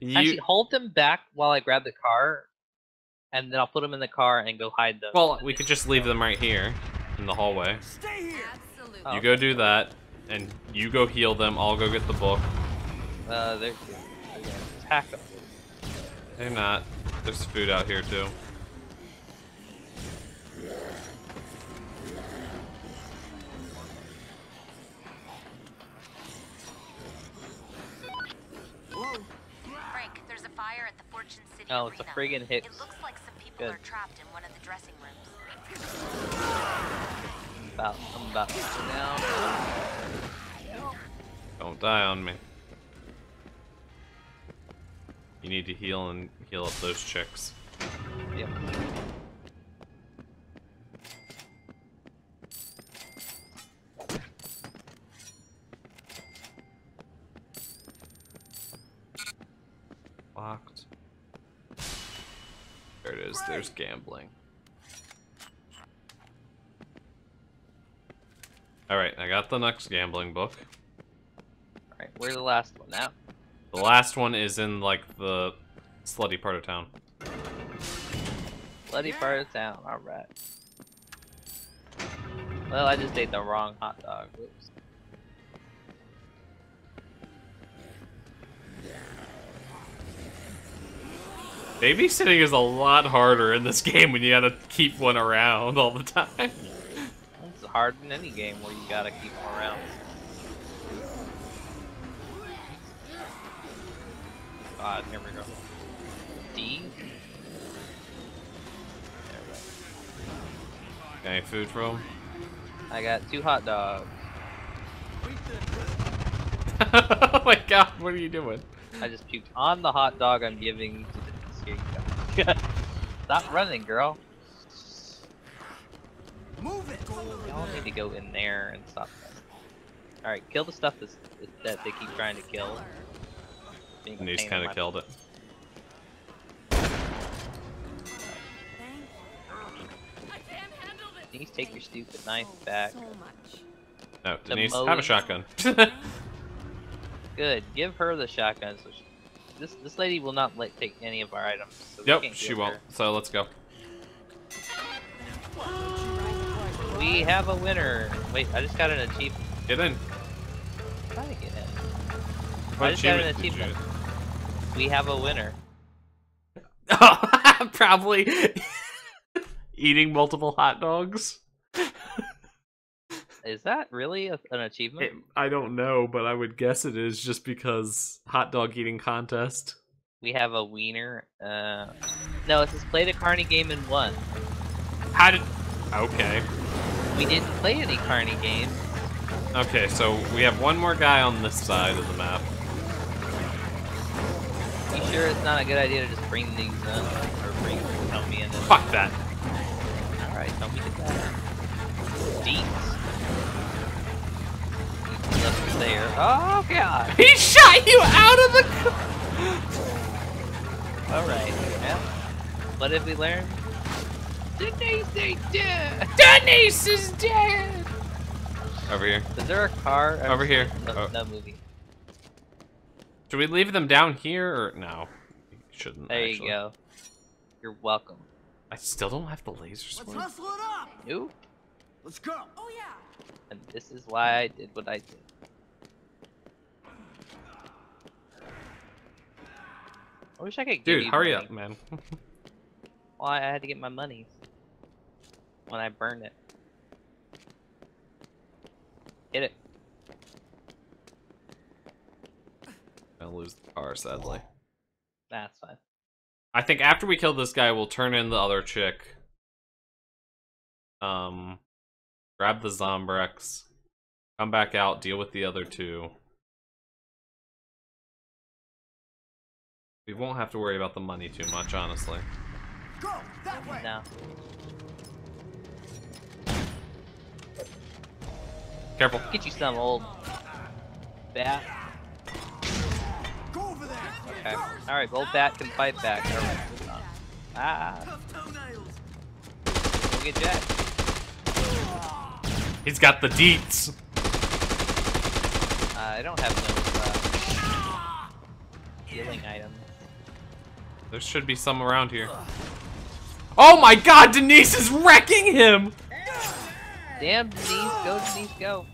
You Actually, hold them back while I grab the car, and then I'll put them in the car and go hide them. well, we could just leave them right here in the hallway. Stay here. Absolutely. Oh. You go do that, and you go heal them. I'll go get the book. Uh, they're, they're attack them. They're not. There's food out here too. Fortune Oh, it's a friggin' hit. It looks like some people Good. are trapped in one of the dressing rooms. About, I'm about to go down. Don't die on me. You need to heal and heal up those chicks. Yep. Locked. There it is. There's gambling. Alright, I got the next gambling book. Alright, where's the last one now? The last one is in, like, the slutty part of town. Bloody part of town. Alright. Well, I just ate the wrong hot dog. Oops. Babysitting is a lot harder in this game when you gotta keep one around all the time. It's hard in any game where you gotta keep them around. God, here we go. D? There we Got Any food for him? I got two hot dogs. oh my god, what are you doing? I just puked on the hot dog I'm giving to the here you go. Stop running, girl. Move it. Y'all need to go in there and stop that. Alright, kill the stuff that's, that they keep trying to kill. Being a And he's kind of killed it. Denise, take your stupid knife back. So. No, Denise, have a shotgun. Good, give her the shotgun. So she, this this lady will not let take any of our items. So yep, she won't. her. So let's go. We have a winner. Wait, I just got an achievement. Get in. Try to get in. What I just got an achievement We have a winner. Oh, Probably eating multiple hot dogs. Is that really a, an achievement? It, I don't know, but I would guess it is just because hot dog eating contest. We have a wiener. Uh, no, it says play the Carney game in one. How did? Okay. We didn't play any Carney games. Okay, so we have one more guy on this side of the map. You sure it's not a good idea to just bring these in? Or bring me in this? Fuck that. Alright, me get that. Deets. Nothing there. Oh god! He shot you out of the. Alright, yeah. What did we learn? Denise is dead! Denise is dead. Over here. Is there a car? Over here. No, Oh. no movie. Should we leave them down here or no? We shouldn't. There actually. you go. You're welcome. I still don't have the laser Let's hustle it up. You? Let's go. Oh yeah. And this is why I did what I did. I wish I could Dude, hurry money. up, man. Well, I had to get my money when I burned it. Hit it. I lose the car, sadly. That's fine. I think after we kill this guy, we'll turn in the other chick. Um, grab the Zombrex, come back out, deal with the other two. We won't have to worry about the money too much, honestly. Go that way. No. Careful. Get you some old bat. Go over there. Okay. Alright, old bat can fight back. Alright. Ah, Tough toenails. go get Jack. He's got the deets. Uh, I don't have no. Uh, healing item. There should be some around here. Oh my god, Denise is wrecking him! Damn, Denise, go Denise, go.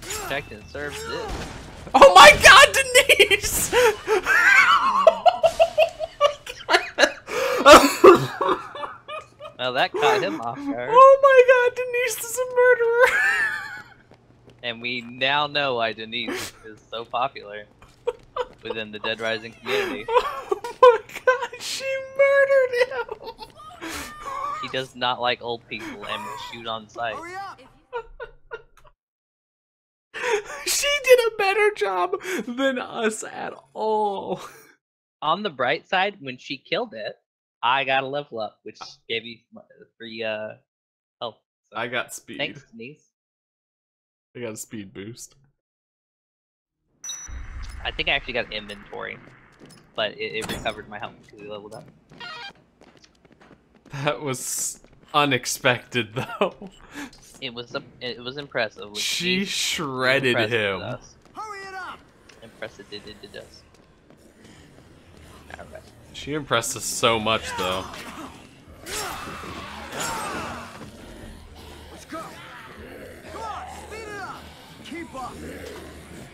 Protect and serve this. Oh my god, Denise! Well, that caught him off guard. oh my god, Denise is a murderer! And we now know why Denise is so popular within the Dead Rising community. oh my god, she murdered him! He does not like old people and will shoot on sight. Hurry up! she did a better job than us at all. On the bright side, when she killed it, I got a level up, which gave you free uh health. So I got speed. thanks, Denise. I got a speed boost. I think I actually got inventory, but it, it recovered my health because we leveled up. That was unexpected though. It was a, it was impressive. when She she shredded impressed him. Hurry it up! Impressive did it did us. Alright. She impressed us so much though.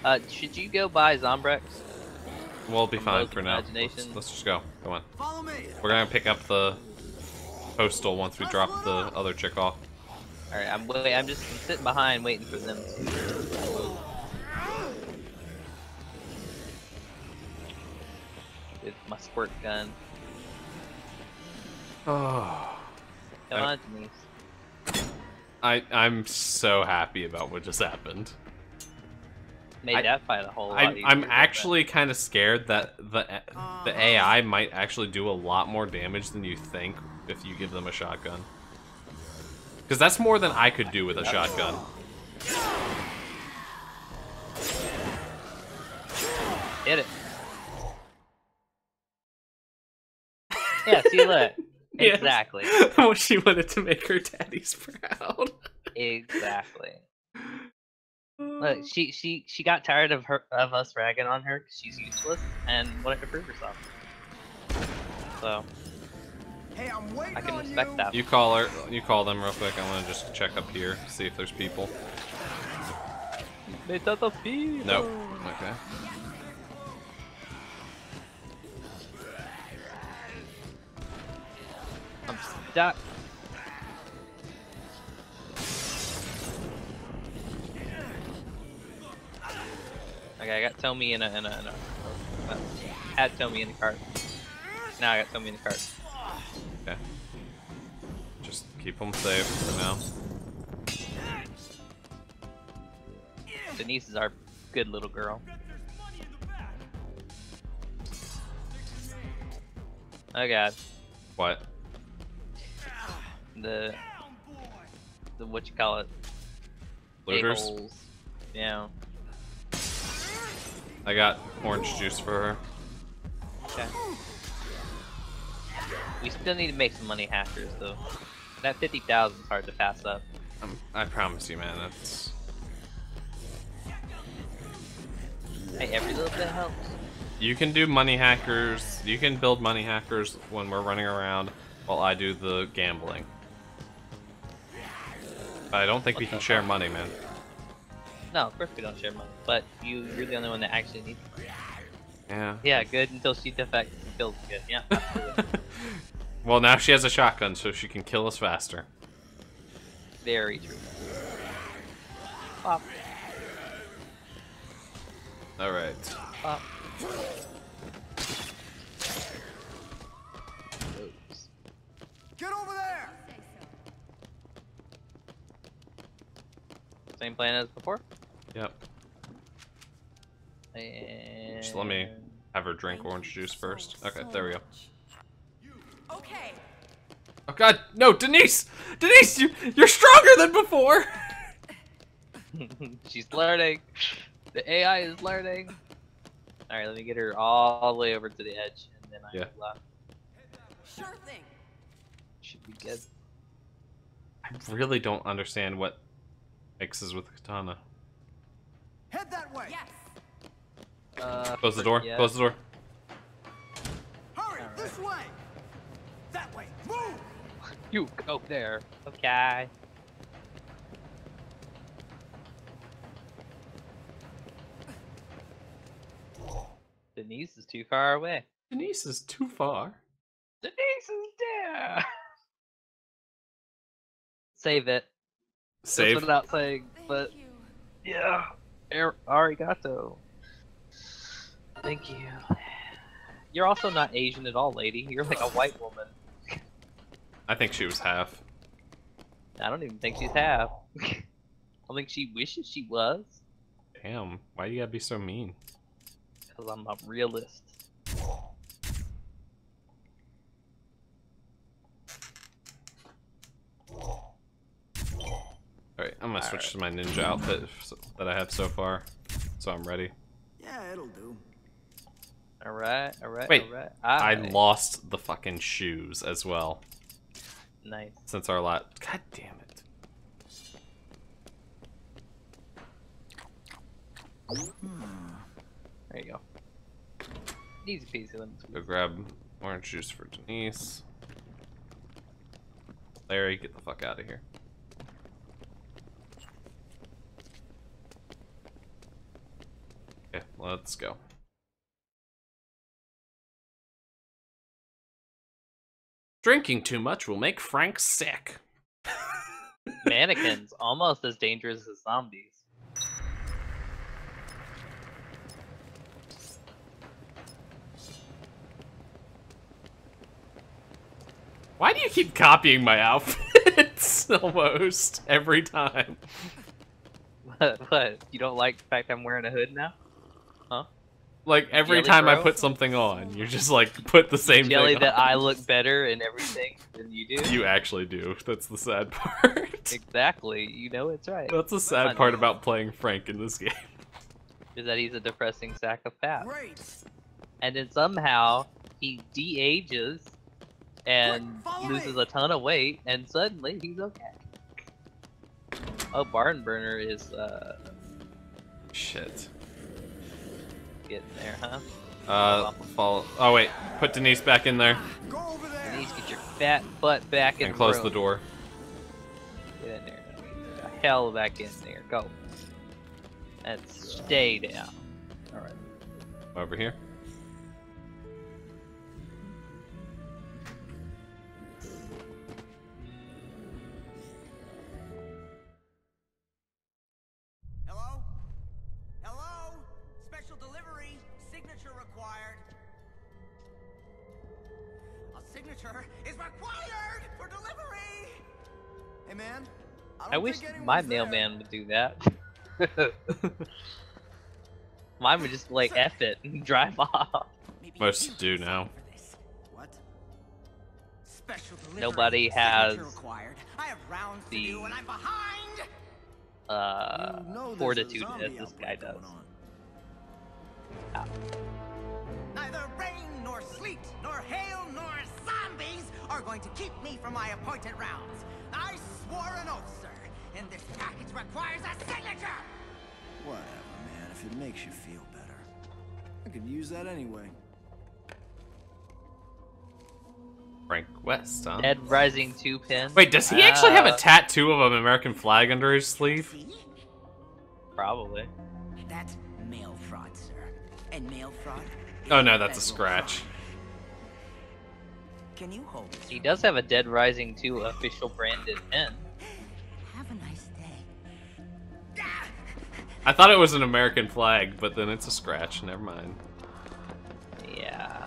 Uh, should you go buy Zombrex? We'll be fine for now. Let's, let's just go. Come on. Follow me! We're gonna pick up the postal once we drop the other chick off. Alright, I'm wait, I'm just sitting behind waiting for them with my squirt gun. Oh. Come I- on, Denise. I I'm so happy about what just happened. Made I- that fight a whole lot I'm easier. I'm but- actually kind of scared that the the AI might actually do a lot more damage than you think if you give them a shotgun. Because that's more than I could do with a shotgun. Hit it. Yeah, see look. Yes. Exactly. Well, she wanted to make her daddies proud. Exactly. Look, mm. she she she got tired of her of us ragging on her 'cause she's useless and wanted to prove herself. So Hey, I'm waiting I can on respect you. that. You call her. You call them real quick. I want to just check up here, see if there's people. They don't feel. Nope. Okay. I'm stuck. Okay, I got Tommy in a in a, in a uh, had Tommy in the cart. Now I got Tommy in the cart. Okay. Just keep them safe for now. Denise is our good little girl. Oh god, What? the the what you call it? Looters? Yeah. I got orange juice for her. Okay. We still need to make some money hackers though. That fifty thousand is hard to pass up. Um, I promise you, man. That's Hey, every little bit helps. you can do money hackers. You can build money hackers when we're running around, while I do the gambling. But I don't think we can share fuck? money, man. No, of course we don't share money. But you, you're the only one that actually needs it. Yeah. Yeah, good until she defects and kills good. Yeah, well, now she has a shotgun, so she can kill us faster. Very true. Pop, All right. pop. Oops. Get over there! Same plan as before. Yep. And... Just let me have her drink orange juice first. Okay, there we go. Okay. Oh God, no, Denise! Denise, you you're stronger than before. She's learning. The AI is learning. Alright, let me get her all the way over to the edge, and then I Yeah. will, uh, Sure thing. should be good. I really don't understand what mixes with katana. Head that way! Yes. Uh, Close the door. yeah. Close the door. Hurry, Alright. this way. That way. Move. You go there. Okay. Denise is too far away. Denise is too far. Denise is there. Save it. Just Save. without saying, Thank but you. yeah. Ar- Arigato. Thank you. You're also not Asian at all, lady. You're like a white woman. I think she was half. I don't even think she's half. I think she wishes she was. Damn. Why do you gotta be so mean? Because I'm a realist. I'm gonna switch to my ninja outfit that I have so far. So I'm ready. Yeah, it'll do. Alright, alright, Wait, alright. I Aight. lost the fucking shoes as well. Nice. Since our lot. God damn it. Hmm. There you go. Easy peasy lemon Go grab orange juice for Denise. Larry, get the fuck out of here. Okay, let's go. Drinking too much will make Frank sick. Mannequins, almost as dangerous as zombies. Why do you keep copying my outfits almost every time? What? What? You don't like the fact I'm wearing a hood now? Like every Jelly time I put something on, you're just like put the same Jelly thing that on. I look better in everything than you do? You actually do. That's the sad part. Exactly. You know it's right. That's the sad Fun. part about playing Frank in this game. Is that he's a depressing sack of fat. Great. And then somehow he de-ages and Quick, me. loses a ton of weight, and suddenly he's okay. Oh, Barn Burner is uh Shit. Getting there, huh? Uh, follow. Oh wait, put Denise back in there Go over there. Denise, get your fat butt back in and close room. the door. Get in there. Get the hell back in there. Go. And stay down. Alright. Over here. Hey man. I, don't I wish my anyone's there. mailman would do that. Mine would just like F it and drive off. Maybe Most do now. sign for this. What? Special. Nobody has required. I have rounds the- to do and I'm behind. Uh, You know fortitude zombie as this guy outbreak does. Are going to keep me from my appointed rounds. I swore an oath, sir, and this package requires a signature. Whatever, man, if it makes you feel better. I could use that anyway. Frank West, huh? Dead Rising 2 pin. Wait, does he actually have a Uh, tattoo of an American flag under his sleeve? See? Probably. That's mail fraud, sir. And mail fraud. Oh no, that's a federal scratch. Crime. Can you hold? He does have a Dead Rising 2 official branded pen. Have a nice day. I thought it was an American flag, but then it's a scratch. Never mind. Yeah.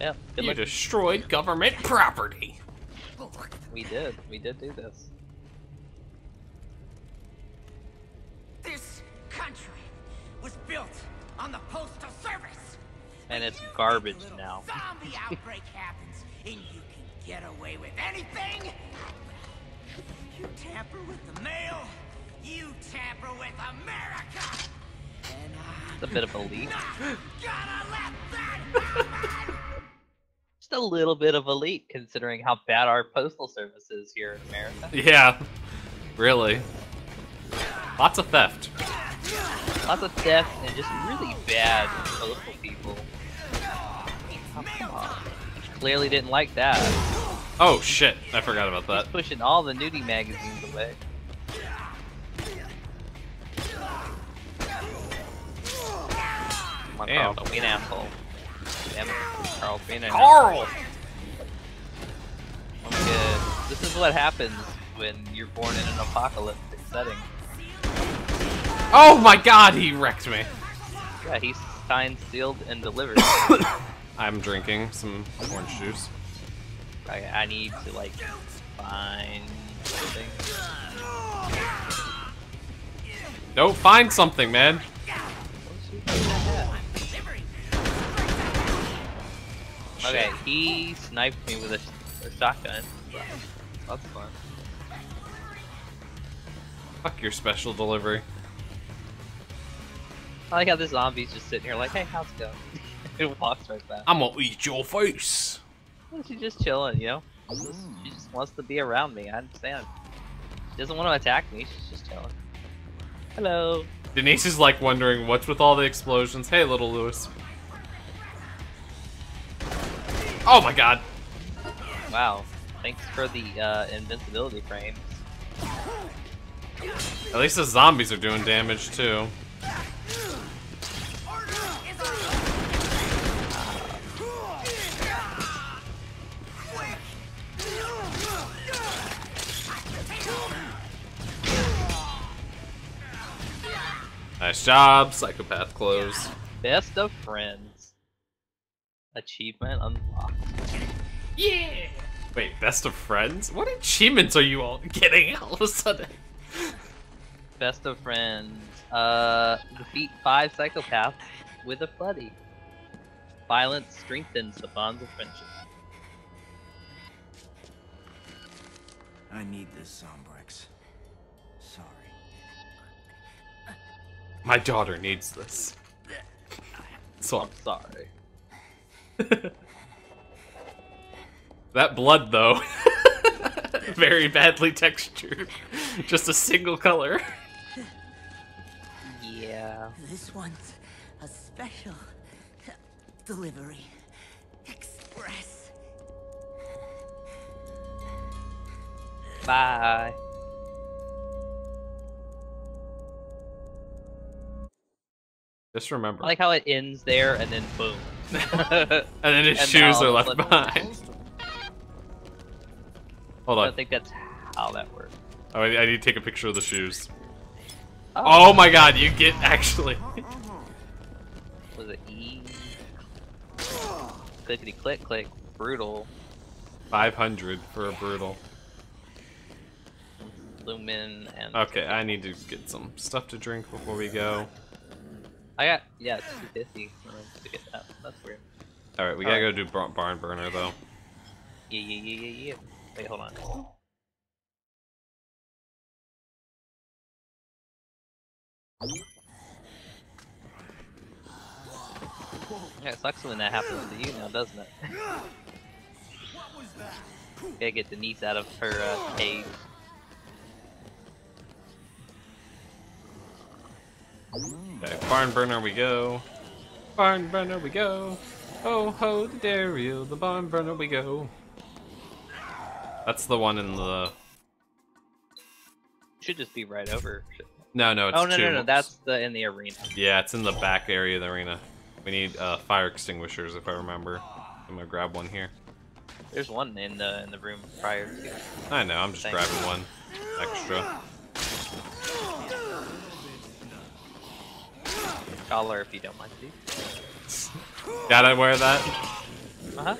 Yeah, good You destroyed government property. We did. We did do this. This country was built on the postal service. And it's you think a garbage now. Zombie outbreak happens, and you can get away with anything. You tamper with the mail. You tamper with America. And It's a bit of a leap. Just a little bit of a elite considering how bad our postal service is here in America. Yeah, really. Lots of theft. Lots of theft and just really bad postal people. Oh. Clearly didn't like that. Oh shit, I forgot about that. He's pushing all the nudie magazines away. Damn. Be an asshole. Damn it, Carl, be an asshole. Carl! Good. This is what happens when you're born in an apocalyptic setting. Oh my god, he wrecked me. Yeah, he's signed, sealed, and delivered. I'm drinking some orange juice. I, I need to like find something. No, find something, man. Okay, he sniped me with a, a shotgun. That's fun. Fuck your special delivery. I like how the zombie's just sitting here like, hey, how's it going? it walks right back. I'm gonna eat your face. Well, She's just chilling, you know? She's Just, she just wants to be around me, I understand. She doesn't want to attack me, she's just chilling. Hello. Denise is like wondering what's with all the explosions. Hey, little Lewis. Oh my god. Wow. Thanks for the uh, invincibility frames. At least the zombies are doing damage too. Nice job, psychopath clothes. Best of friends. Achievement unlocked. Yeah! Wait, best of friends? What achievements are you all getting all of a sudden? Best of friends. Uh, defeat five psychopaths with a buddy. Violence strengthens the bonds of friendship. I need this, Zombrex. Sorry. My daughter needs this. So I'm sorry. that blood though, very badly textured. Just a single color. Yeah. This one's a special delivery. Express. Bye. Just remember. I like how it ends there and then boom. And then his and shoes are left behind. Hold on. I on. don't think that's how that works. Oh, I I need to take a picture of the shoes. Oh, Oh my god, you get actually. was it E? Clickety click click. Brutal. 500 for a brutal. Lumen and. Okay, I need to get some stuff to drink before we go. I got yeah, it's 250 to get that. That's weird. Alright, we gotta go do barn burner though. Yeah, yeah, yeah, yeah, yeah. Wait, hold on. Yeah, it sucks when that happens to you now, doesn't it? Gotta get Denise out of her uh, cage. Okay, barn burner we go. Barn burner we go. Ho ho the dairy, the barn burner we go. That's the one in the. Should just be right over. No, no, it's Oh no, two. no, no, that's the in the arena. Yeah, it's in the back area of the arena. We need uh, fire extinguishers, if I remember. I'm gonna grab one here. There's one in the in the room prior to. I know, I'm just Thanks. grabbing one extra. Collar if you don't mind, please. Gotta wear that. Uh huh.